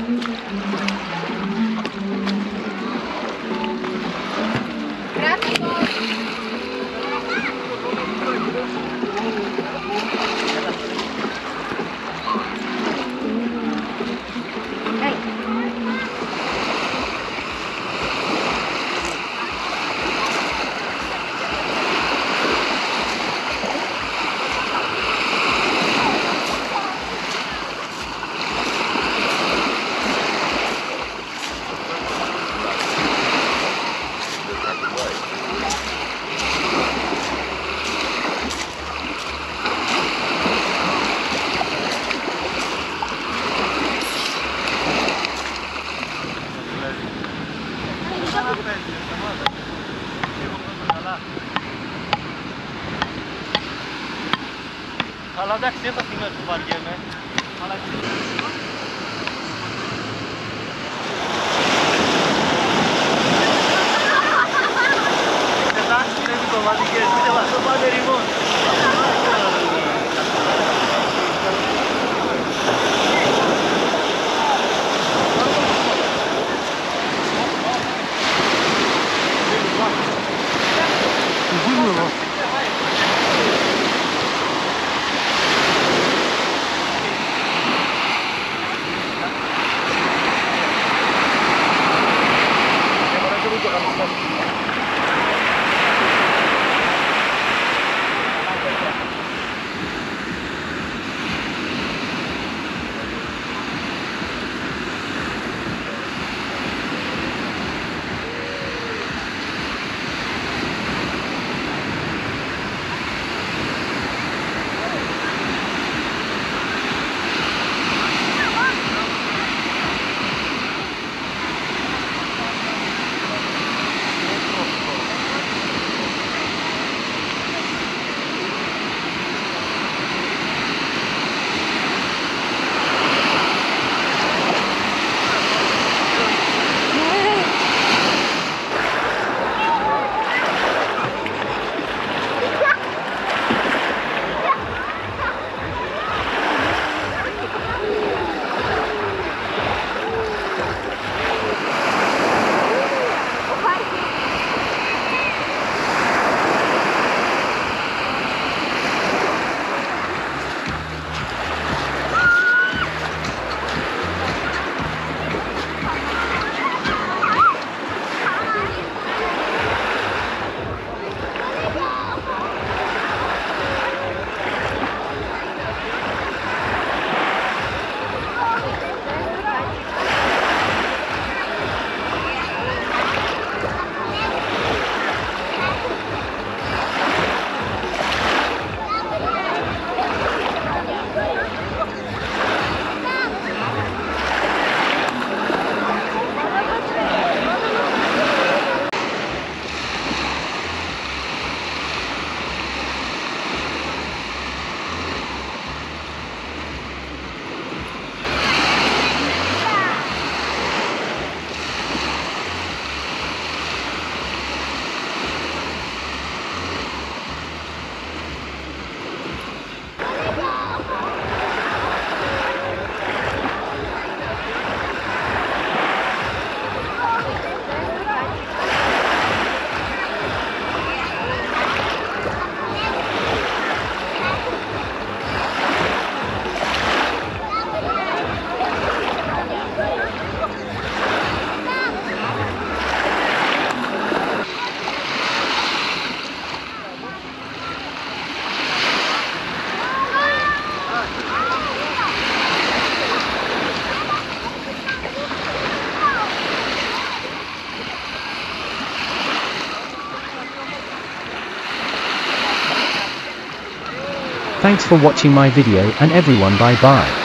Amém. Αλλά εντάξει δεν τα στιγμή που βαριέμαι. Αλλά Thanks for watching my video and everyone bye bye.